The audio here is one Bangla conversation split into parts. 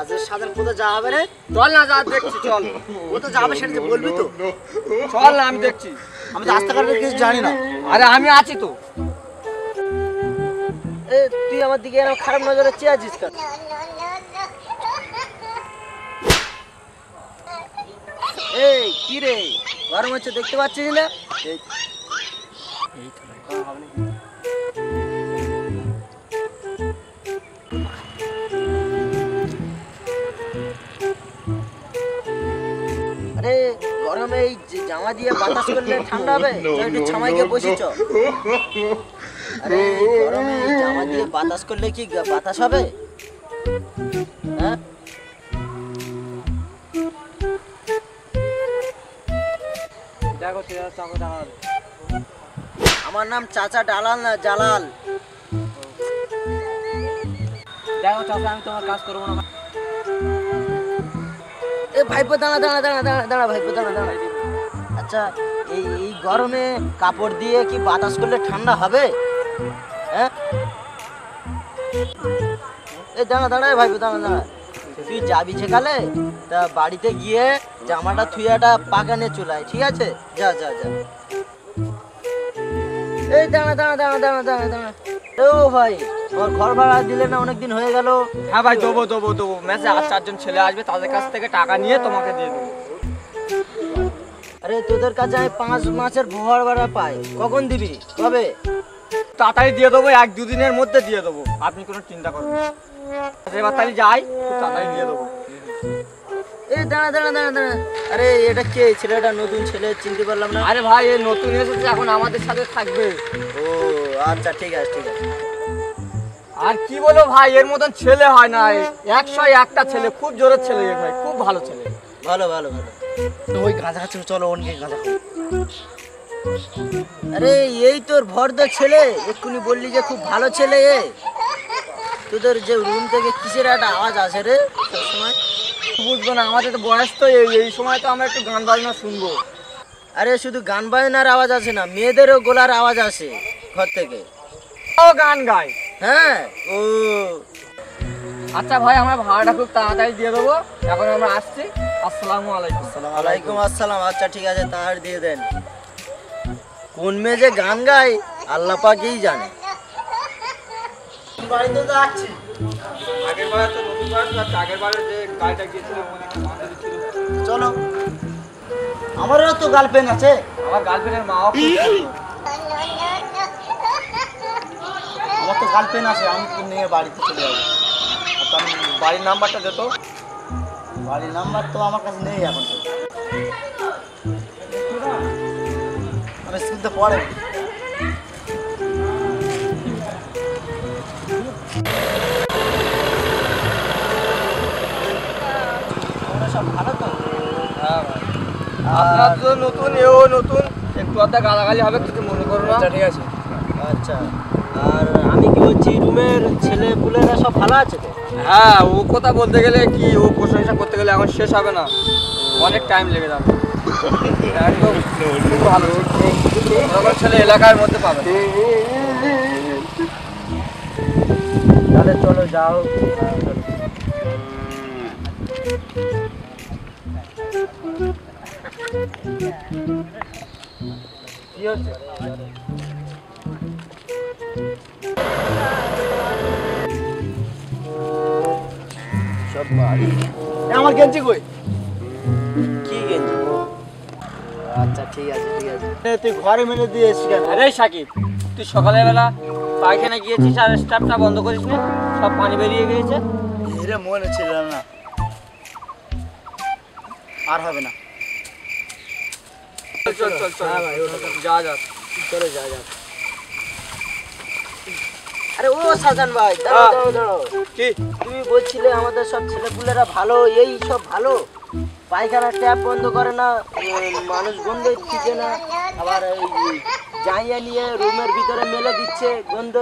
আজকে সাধারণ কোথাও যাওয়া হবে রে? চল না যা দেখছি চল। কোথাও যাবে সেটা বলবি তো? চল না আমি দেখছি। আমি তো রাস্তাঘাটের কিছু জানি না। আরে আমি আছি তো। এ তুই আমার দিকে এরকম খারাপ নজরে চেয়ে আছিস কেন? এই কি রে? গরম হচ্ছে দেখতে পাচ্ছিস না? এই জামা দিয়ে বাতাস করলে ঠান্ডা হবে? একটু ছামাইকে বসিছ। আরে গরমে জামা দিয়ে বাতাস করলে কি বাতাস হবে? হ্যাঁ? দেখো তুই আমার নাম চাচা ডালাল না জালাল। দেখো চাচা আমি তোমার কাজ করব না। এ ভাইপো দাঁড়া দাঁড়া দাঁড়া দাঁড়া দাঁড়া ভাইপো দাঁড়া দাঁড়া। আচ্ছা এই এই গরমে কাপড় দিয়ে কি বাতাস করলে ঠান্ডা হবে? হ্যাঁ? দাঁড়া দাঁড়া এ ভাইপো, দাঁড়া দাঁড়া। তুই যাবি সেকালে তা বাড়িতে গিয়ে জামাটা থুইয়াটা পাকানে চুলায় ঠিক আছে? যা যা যা। এই দাঁড়া দাঁড়া দাঁড়া দাঁড়া দাঁড়া দাঁড়া। ও ভাই, আমার ঘর ভাড়া দিলে না অনেকদিন হয়ে গেল? হ্যাঁ ভাই, দেবো দেবো দেবো। মেসে আর চারজন ছেলে আসবে, তাদের কাছ থেকে টাকা নিয়ে তোমাকে দিয়ে দেবো। আরে তোদের কাছে আমি পাঁচ মাসের ভোয়ার ভাড়া পাই। কখন দিবি? কবে? তাড়াতাড়ি দিয়ে দেবো এক দুদিনের মধ্যে দিয়ে দেবো। আপনি কোনো চিন্তা করবেন এবার তাহলে যাই তাড়াতাড়ি দিয়ে দেবো। এই দাঁড়া দাঁড়া দাঁড়া দাঁড়া। আরে এটা কে? ছেলেটা নতুন ছেলে চিনতে পারলাম না। আরে ভাই এই নতুন এসেছে এখন আমাদের সাথে থাকবে। ও আচ্ছা ঠিক আছে ঠিক আছে। আর কি বলো ভাই এর মতন ছেলে হয় না। একশো একটা ছেলে খুব জোরের ছেলে ভাই খুব ভালো ছেলে। ভালো ভালো ভালো। ওই গাঁজা খাচ্ছে চলো অন্য গাঁজা আরে এই তোর ভরদ ছেলে এক্ষুনি বললি যে খুব ভালো ছেলে এ। তোদের যে রুম থেকে কিসের একটা আওয়াজ আসে রে? সবসময়। বুঝব না আমাদের তো বয়স তো এই এই সময় তো আমরা একটু গান বাজনা শুনব। আরে শুধু গান বাজনার আওয়াজ আসে না মেয়েদেরও গোলার আওয়াজ আসে ঘর থেকে। ও গান গায়। হ্যাঁ। ও। আচ্ছা ভাই আমরা ভাড়াটা খুব তাড়াতাড়ি দিয়ে দেবো। এখন আমরা আসছি। আসসালামু আলাইকুম। ওয়ালাইকুম আসসালাম। আচ্ছা ঠিক আছে তার দিয়ে দেন। কোন মেয়ে যে গান গায় আল্লাহ পাকেই জানে। বাড়িতে তো আসছি আগের বার তো নতুন বার আগের বারে যে গাড়িটা গিয়েছিল চলো। আমারও তো গার্লফ্রেন্ড আছে। আমার গার্লফ্রেন্ডের খুব আমার তো গার্লফ্রেন্ড আছে আমি নিয়ে বাড়িতে চলে যাব? আমি বাড়ির নাম্বারটা দিত বাড়ির নাম্বার তো আমার কাছে নেই এখন। তো আমি স্কুলতে পড়ে সব ভালো তো? হ্যাঁ ভাই। আপনার তো নতুন এও নতুন। একটু আধা গালাগালি হবে কিছু মনে করো না। ঠিক আছে। আচ্ছা। আর আমি কি বলছি রুমের ছেলে পুলেরা সব ভালো আছে তো? হ্যাঁ ও কথা বলতে গেলে কি, ও প্রশংসা করতে গেলে এখন শেষ হবে না। অনেক টাইম লেগে যাবে। একদম ছেলে এলাকার মধ্যে পাবে। তাহলে চলো, যাও। কি হচ্ছে? আমার গেঞ্জি কই? কি গেঞ্জি? আচ্ছা ঠিক আছে ঠিক আছে। তুই ঘরে মেরে দিয়ে এসছি কেন? আরে সাকিব তুই সকালবেলা পায়খানা গিয়েছিস আর স্টাফটা বন্ধ করিস না? সব পানি বেরিয়ে গিয়েছে। ধীরে মনে ছিল না। আর হবে না। চল চল চল হ্যাঁ যা যা। চলে যা যা। আরে ও সাজান ভাই দাঁড়াও। দাঁড়াও কি? তুমি বলছিলে আমাদের সব ছেলেপুলেরা ভালো এই সব ভালো। পায়খানা ট্যাপ বন্ধ করে না মানুষ গন্ধ দিচ্ছে না। আবার এই জাইয়া নিয়ে রুমের ভিতরে মেলে দিচ্ছে গন্ধ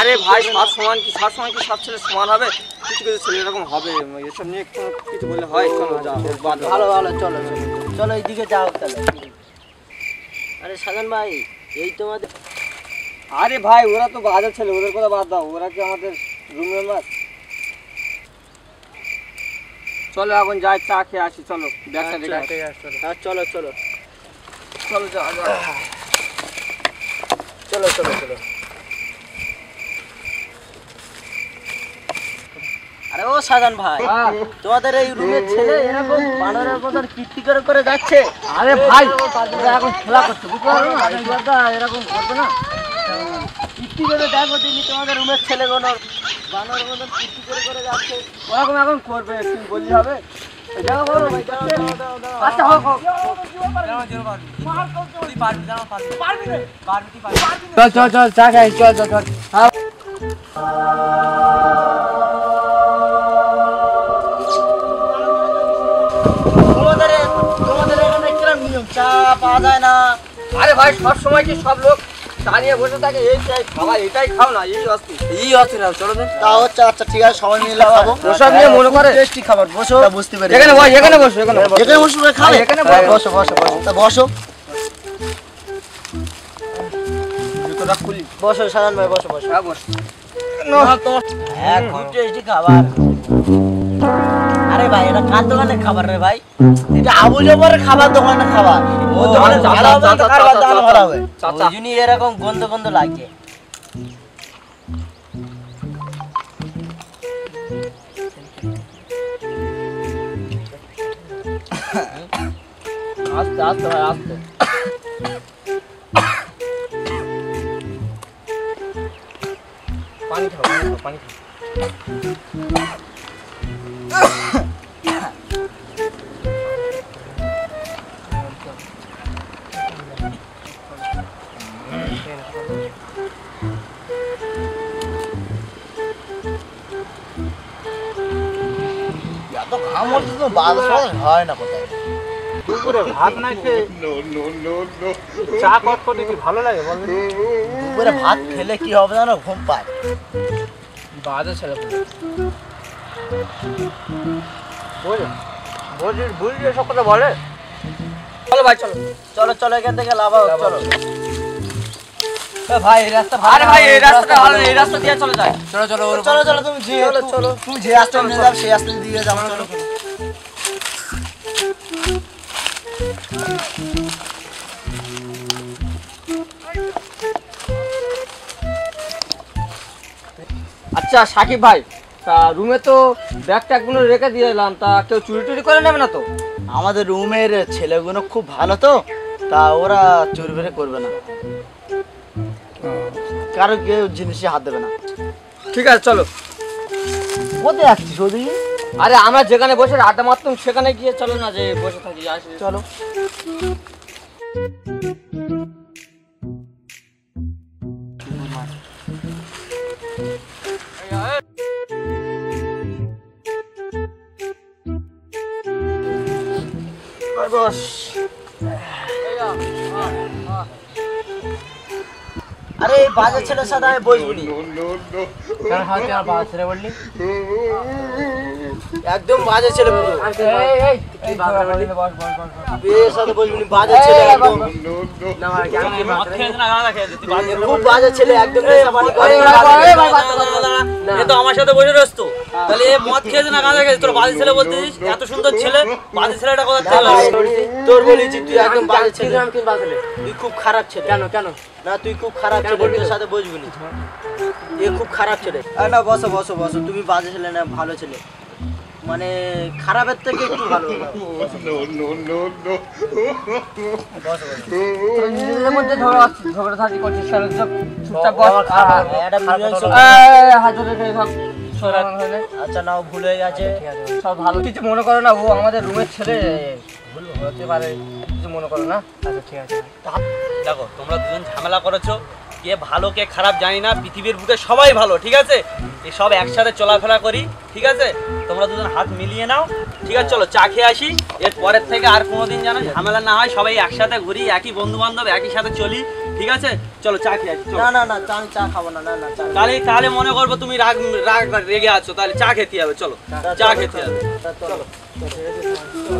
আরে ভাই সব সমান কি সব সময় কি সব ছেলে সমান হবে? কিছু কিছু ছেলে এরকম হবে এসব নিয়ে কিছু বললে হয় চলো যা বাদ দাও। ভালো ভালো চলো চলো। চলো এইদিকে যাও তাহলে। আরে সাজান ভাই এই তোমাদের আরে ভাই ওরা তো বাজার ছেলে ওদের কথা বাদ দাও ওরা কি আমাদের রুম মেম্বার চলো এখন যাই চা খেয়ে আসি চলো ব্যাগটা রেখে আসি। হ্যাঁ চলো চলো। চলো যা চলো। চলো চলো আরে ও সাজান ভাই হ্যাঁ। তোমাদের এই রুমের ছেলে এরকম বানরের মতন কীর্তি করে করে যাচ্ছে? আরে ভাই এখন খেলা করছে বুঝতে পারো না? এরকম করবে না? করে দেখো দেখি তোমাদের রুমের ছেলেগুলো বানরের মতন করে করে যাচ্ছে। ওরকম এখন করবে একদিন বললি হবে। আচ্ছা চল চল চল, চা খাই, চল চল চল। হ্যাঁ। তোমাদের এখানে কিরম নিয়ম? চা পাওয়া যায় না। আরে ভাই সব সময় কি সব লোক দাঁড়িয়ে বসে থাকে এই চাই খাবার এটাই খাও না এই অস্তি এই অস্তি না চলো তা হচ্ছে আচ্ছা ঠিক আছে সবাই মিলে খাব। ওসব নিয়ে মনে করে? টেস্টি খাবার বসো। বুঝতে পেরে এখানে বস এখানে বসো এখানে বসো। এখানে বসো হ্যাঁ, এখানে হ্যাঁ, বসো। বসো বসো। বসো তা বসো। জুতোটা খুলি। বসো সাজান ভাই বসো বসো। হ্যাঁ বস। হ্যাঁ খুব টেস্টি খাবার। আরে ভাই এটা কার দোকানের খাবার রে ভাই? এটা আবু জবরের খাবার দোকানের খাবার। ও দোকানে আচ্ছা, ভালো হবে তো আচ্ছা, কার আচ্ছা, দোকানে আচ্ছা, ভালো হবে। আচ্ছা, আচ্ছা। ওই জন্যই এরকম গন্ধ গন্ধ লাগে। আস্তে আস্তে ভাই আস্তে। পানি খাও পানি খাও পানি খাও। তো বাদ হয় না কোথায়। দুপুরে ভাত না খেয়ে চা কি ভালো লাগে দুপুরে ভাত খেলে কি হবে জানো? ঘুম পায়। বাজে ছেলে বুঝলি সব কথা বলে? চলো ভাই চলো। চলো চলো এখান থেকে লাভা চলো। ভাই এই রাস্তা আরে ভাই এই রাস্তাটা ভালো এই রাস্তা দিয়ে চলে যায় চলো চলো চলো চলো তুমি যে চলো চলো। তুমি যে আসতে নিয়ে যাও সেই আসতে দিয়ে যাও চলো। আচ্ছা সাকিব ভাই তা রুমে তো ব্যাগ ট্যাগগুলো রেখে দিয়ে এলাম তা কেউ চুরি টুরি করে নেবে না তো? আমাদের রুমের ছেলেগুলো খুব ভালো তো তা ওরা চোর বেরে করবে না। কারও কেউ জিনিসে হাত দেবে না। ঠিক আছে চলো। কোথায় আসছিস ওদিকে? আরে আমরা যেখানে বসে আড্ডা মারতাম সেখানে গিয়ে চলো না যে বসে থাকি আসি চলো। আরে বাজার ছেলের সাথে আমি বসবি একদম বাজে ছেলে পুরো বিয়ের সাথে বসবি বাজে ছেলে একদম খুব বাজে ছেলে একদম এ তো আমার সাথে বসে তাহলে মদ খেয়েছে না গাঁজা খেয়েছে তোর বাজে ছেলে বলতেছিস এত সুন্দর ছেলে বাজে ছেলেটা কোথা থেকে তোর বলেছি তুই একদম বাজে ছেলে তুই খুব খারাপ ছেলে কেন কেন না তুই খুব খারাপ ছেলে তোর সাথে বসবি না এ খুব খারাপ ছেলে না বসো বসো বসো তুমি বাজে ছেলে না ভালো ছেলে মানে খারাপের থেকে একটু ভালো নিজেদের মধ্যে একটা আচ্ছা নাও ভুল হয়ে গেছে সব ভালো কিছু মনে করো না ও আমাদের রুমের ছেলে ভুল হতে পারে কিছু মনে করো না আচ্ছা ঠিক আছে দেখো তোমরা দুজন ঝামেলা করেছ কে ভালো, কে খারাপ জানি না, পৃথিবীর বুকে সবাই ভালো, ঠিক আছে? সব একসাথে চলাফেরা করি, ঠিক আছে? তোমরা দুজন হাত মিলিয়ে নাও, ঠিক আছে? চলো, চা খেয়ে আসি। এর পরের থেকে আর কোনোদিন যেন ঝামেলা না হয়, সবাই একসাথে ঘুরি, একই বন্ধু বান্ধব একই সাথে চলি। ঠিক আছে? চলো চা খেয়ে আসি না না না চা আমি চা খাব না না না চা তাহলে তাহলে মনে করব তুমি রাগ রাগ রেগে আছো তাহলে চা খেতে হবে চলো। চা খেতে হবে।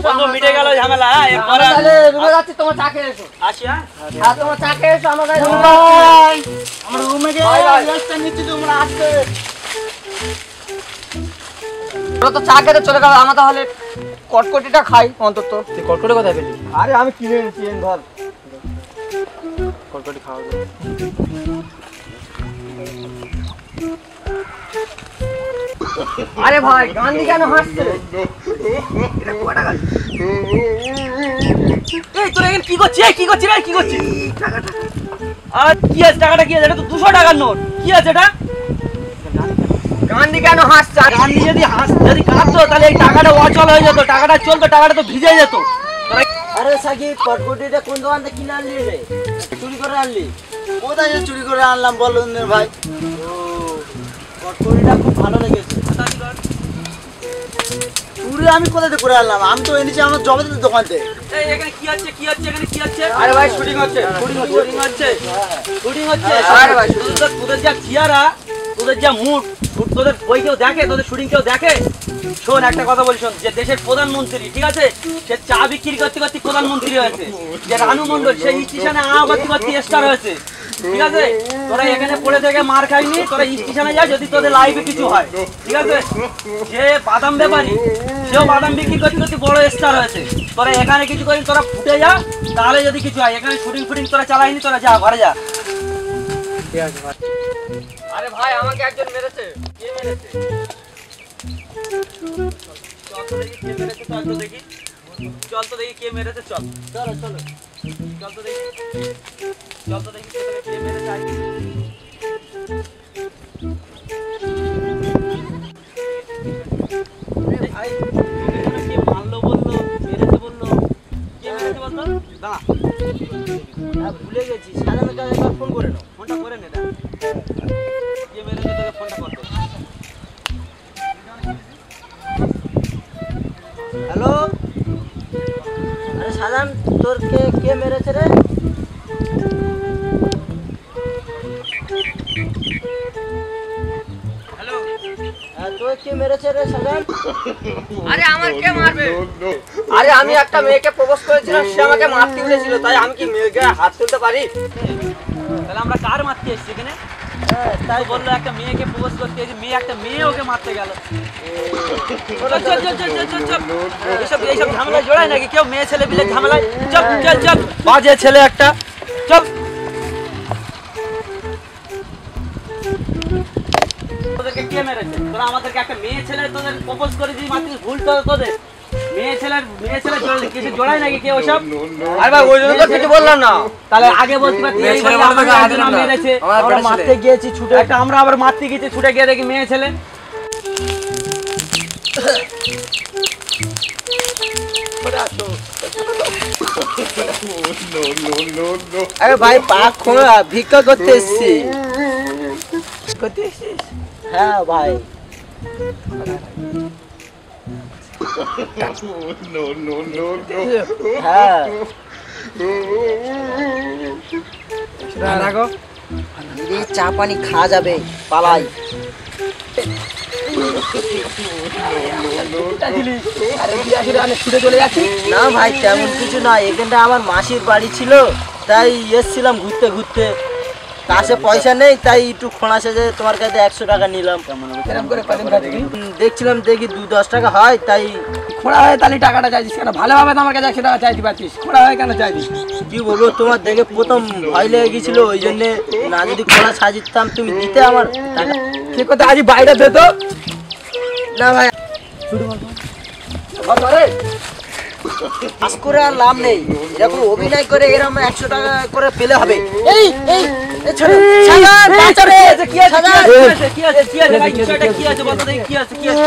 চলো মিটে গেল ঝামেলা হ্যাঁ? এরপরে রুমে যাচ্ছি তোমার চা খেয়ে এসো। আসি হ্যাঁ? আর তোমার চা খেয়ে এসো আমাদের আমরা রুমে গিয়ে নিচ্ছি তোমরা আসবে। ওরা তো চা খেতে চলে গেল আমরা তাহলে কটকটিটা খাই অন্তত। তুই কটকটে কোথায় পেলি? আরে আমি কিনে এনেছি এন ধর। কটকটি খাওয়া আরে ভাই গান্ধী কেন হাসছে? এই তোরা এখানে কি করছিস? কি করছিস রে? কি করছিস? আর কি আছে? টাকাটা কি আছে? এটা তো দুশো টাকার নোট। কি আছে এটা? গান্ধী কেন হাসছে? আরে গান্ধী যদি হাস যদি কাঁদতো তাহলে এই টাকাটা অচল হয়ে যেত। টাকাটা চলতো টাকাটা তো ভিজে যেত। আরে সাকিব কটকটিটা কোন দোকান থেকে কিনে আনলি রে? চুরি করে আনলি? কোথায় যে চুরি করে আনলাম ভাই? ও কটকটিটা খুব ভালো লেগেছে। চুরি আমি কোথা থেকে করে আনলাম? আমি তো এনেছি আমার জবেদের দোকান থেকে এখানে কি আছে কি এখানে কি আছে? আরে ভাই শুটিং হচ্ছে। শুটিং হচ্ছে। শুটিং হচ্ছে শুটিং হচ্ছে। আরে ভাই, তোদের যা তোদের যা মুড তোদের বই কেউ দেখে, তোদের শুটিং কেউ দেখে। শোন, একটা কথা বলি, শোন, যে দেশের প্রধানমন্ত্রী, ঠিক আছে? সে চা বিক্রি করতে করতে প্রধানমন্ত্রী হয়েছে। যে রানু মন্ডল সে স্টেশনে আবাতি বাতি স্টার হয়েছে। ঠিক আছে? তোরা এখানে পড়ে থেকে মার খাইনি, তোরা স্টেশনে যা, যদি তোদের লাইফে কিছু হয়। ঠিক আছে? যে বাদাম ব্যাপারী, সেও বাদাম বিক্রি করতে করতে বড় স্টার হয়েছে। তোরা এখানে কিছু করিস, তোরা ফুটে যা, তাহলে যদি কিছু হয়। এখানে শুটিং ফুটিং তোরা চালাইনি, তোরা যা, ঘরে যা। ঠিক আছে আরে ভাই আমাকে একজন মেরেছে। কে মেরেছে? চল তো দেখি কে মেরেছে চল তো দেখি। চল তো দেখি কে মেরেছে চল। চলো চলো। চল তো দেখি। চল তো দেখি কে মেরেছে? দাঁড়া, হ্যাঁ ভুলে গেছি। সাজানো কাজ একবার ফোন করে নাও। ফোনটা করে নে, হ্যালো? আরে সাজান তোর কে কে মেরেছে রে? হ্যালো? হ্যাঁ তোর কে মেরেছে আরে আমার কে মারবে? আরে আমি একটা মেয়েকে প্রপোজ করেছিলাম সে আমাকে মারতে বলেছিল তাই আমি কি মেয়েকে হাত তুলতে পারি? তাহলে আমরা কার মারতে এসেছি এখানে? হ্যাঁ তাই বলল একটা মেয়েকে প্রপোজ করতে মেয়ে একটা মেয়ে ওকে মারতে গেল। চল চল চল চল চল চল। চল এইসব এইসব ঝামেলা জোড়ায় নাকি? কেউ মেয়ে ছেলে বিলে ঝামেলায়? চল চল চল। বাজে ছেলে একটা। চল। তোদেরকে কে মেরেছে? তোরা আমাদেরকে একটা মেয়ে ছেলে তোদের প্রপোজ করে দিই মাত্র ভুল তো তোদের। মেয়ে ছেলের মেয়ে ছেলে কিছু জোড়ায় নাকি কেউ ওসব? আরে ভাই ওই জন্য তো কিছু বললাম না। তাহলে আগে বলতে পারতি এই বলে বলতে আমাকে গেলে একজন হাতে না। মেরেছে। আমরা মারতে গিয়েছি ছুটে একটা আমরা আবার মারতে গেছি ছুটে গিয়ে দেখি মেয়ে ছেলে। আরে ভাই পা খোলা ভিক্ষা করতে এসছি হ্যাঁ ভাই। হ্যাঁ। চা পানি খাওয়া যাবে পালাই। ছুটে চলে যাচ্ছি না ভাই তেমন কিছু না। এখানটা আমার মাসির বাড়ি ছিল তাই এসছিলাম ঘুরতে ঘুরতে। কাছে পয়সা নেই তাই একটু খোঁড়া সেজে তোমার কাছে একশো টাকা নিলাম। দেখছিলাম দেখি দু দশ টাকা হয় তাই খোঁড়া হয়ে তাহলে টাকাটা চাইছিস কেন? ভালোভাবে তো আমার কাছে একশো টাকা চাইতে পারছিস। খোঁড়া হয়ে কেন চাইছিস? কি বলব তোমার দেখে প্রথম ভয় লেগে গেছিল ওই জন্যে না যদি খোলা সাজিতাম তুমি দিতে আমার টাকা। ঠিক কথা আজ বাইরে যেত না ভাই। করে আর লাভ নেই। এরকম অভিনয় করে এরকম একশো টাকা করে পেলে হবে। এই এই। কি আছে কি আছে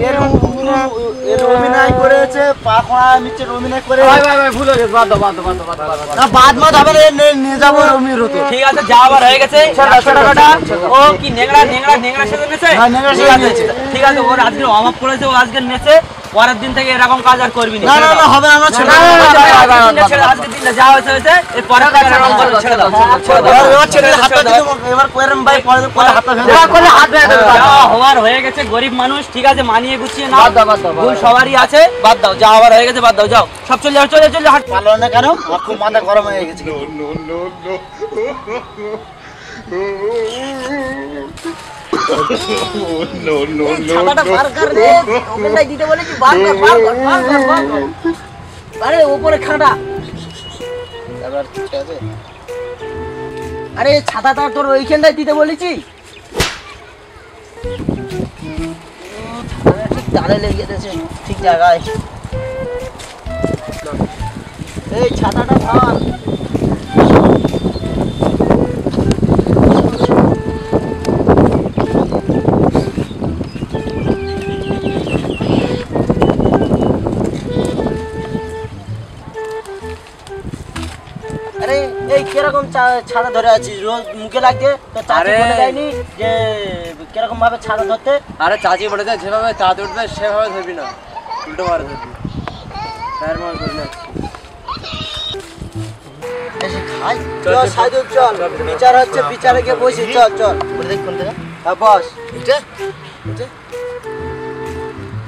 এর এর অভিনয় করেছে পা খোঁড়া নিচের অভিনয় করে ভাই ভাই ভাই ভুল হয়ে গেছে বাদ দাও বাদ দাও বাদ দাও না বাদ মত হবে নিয়ে যাব রমির হতে ঠিক আছে যাওয়ার হয়ে গেছে টাকাটা ও কি নেংড়া নেংড়া নেংড়া সাথে নেছে হ্যাঁ, নেংড়া সাথে নেছে। ঠিক আছে ওর আজকে অভাব পড়েছে ও আজকে নেছে। পরের দিন থেকে এরকম কাজ আর করবি না না না না হবে না আমরা ছেড়ে না, না। না, না, দাও, আজকের দিনটা যা হয়েছে হয়েছে এরপরে থেকে এরকম করো, ছেড়ে দাও ছেড়ে দাও, ছেড়ে দাও এবার ছেড়ে দে, হাতটা দিতে এবার কইরাম ভাই পরে পরে হাতটা করলে হাত ভেঙে যা দাও। হওয়ার হয়ে গেছে গরিব মানুষ ঠিক আছে মানিয়ে গুছিয়ে নাও বাদ দাও, বাদ দাও, ভুল সবারই আছে বাদ দাও যা হওয়ার হয়ে গেছে বাদ দাও যাও সব চলে যাও চলে চলে যাও, হাট না কেন আমার খুব মাথা গরম হয়ে গেছে ছাতাটা বার কর রে। ওখানটায় দিতে বলেছি বার কর বার কর বার কর বার কর। আরে উপরে খাটা। এবার ঠিক আছে। আরে ছাতাটা তোর ওইখানটায় দিতে বলেছি। ঠিক ডালে লেগে গেছে ঠিক জায়গায়। এই ছাতাটা ধর। কীরকম ধরে আছিস রোজ মুখে লাগছে তো চাচি বলে দেয়নি যে কীরকম ভাবে ধরতে? আরে চাচি বলে দেয় যেভাবে চাঁদ উঠবে সেভাবে ধরবি না। উল্টো মারে ধরবি। স্যার মার না। খাই। চল সাইদু চল বিচার হচ্ছে বিচারে গিয়ে বসি। চল চল। বলে দেখ কোন থেকে হ্যাঁ বস। এটা? এটা?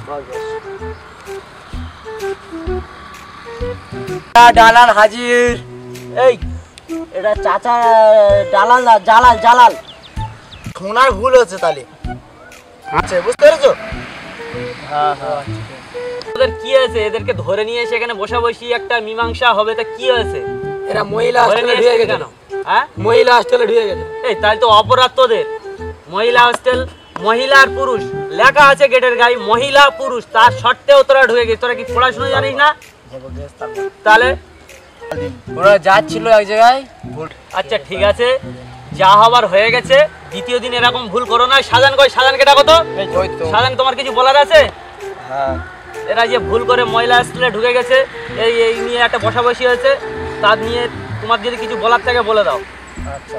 বস বস। ডালাল হাজির। এই এটা চাচা ডালাল না জালাল জালাল। শোনার ভুল হচ্ছে তাহলে। আচ্ছা বুঝতে পেরেছ? হ্যাঁ হ্যাঁ ওদের কি হয়েছে? এদেরকে ধরে নিয়ে এসে এখানে বসা বসি একটা মীমাংসা হবে তা কি হয়েছে? এরা মহিলা হোস্টেলে ঢুকে গেছে কেন? হ্যাঁ? মহিলা হোস্টেলে ঢুকে গেছে। এই তাহলে তো অপরাধ তোদের। মহিলা হোস্টেল মহিলা আর পুরুষ। লেখা আছে গেটের গায়ে মহিলা পুরুষ। তার সত্ত্বেও তোরা ঢুকে গেছিস। তোরা কি পড়াশোনা জানিস না? তাহলে? ওরা যাচ্ছিল এক জায়গায়। আচ্ছা ঠিক আছে। যা হবার হয়ে গেছে। দ্বিতীয় দিন এরকম ভুল করো না। সাজান কই? সাজানকে ডাকো তো। সাজান তোমার কিছু বলার আছে? হ্যাঁ। এরা যে ভুল করে মহিলা হোস্টেলে ঢুকে গেছে এই এই নিয়ে একটা বসাবসি হয়েছে তার নিয়ে তোমার যদি কিছু বলার থাকে বলে দাও। আচ্ছা।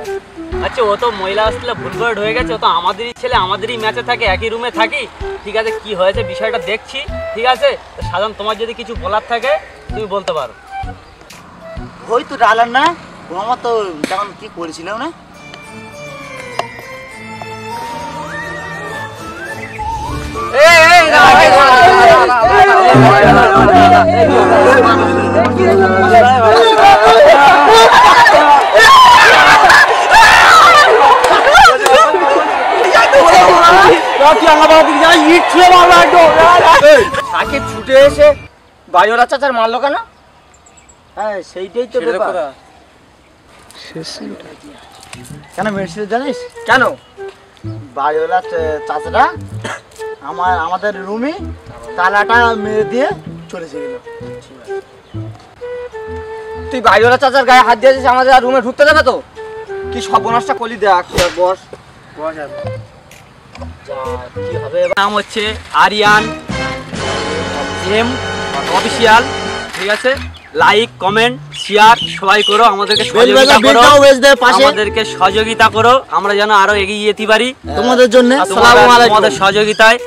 আচ্ছা ও তো মহিলা আসলে ভুল করে ঢুকে গেছে ও তো আমাদেরই ছেলে আমাদেরই ম্যাচে থাকে একই রুমে থাকি। ঠিক আছে কি হয়েছে বিষয়টা দেখছি ঠিক আছে? সাধারণ তোমার যদি কিছু বলার থাকে তুমি বলতে পারো। ওই তো ডালার না আমার তো তেমন কি করেছিল না? ছুটে এসে বাড়িওয়ালা চাচার মারলো কেন? হ্যাঁ সেইটাই তো ব্যাপার। কেন মেরেছিল জানিস? কেন? বাড়িওয়ালা আমার আমাদের রুমে তালাটা মেরে দিয়ে চলে গেল। তুই বাড়িওয়ালা চাচার গায়ে হাত দিয়েছিস আমাদের আর রুমে ঢুকতে দেবে তো? কি সর্বনাশটা করলি দেখ বস। বস আর। কি। হবে? নাম হচ্ছে আরিয়ান এম অফিসিয়াল ঠিক আছে? লাইক কমেন্ট শেয়ার সবাই করো আমাদেরকে সহযোগিতা করো। আমাদেরকে সহযোগিতা করো আমরা যেন আরও এগিয়ে যেতে পারি। তোমাদের জন্য। আমাদের তোমাদের সহযোগিতায়।